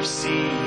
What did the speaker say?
receive.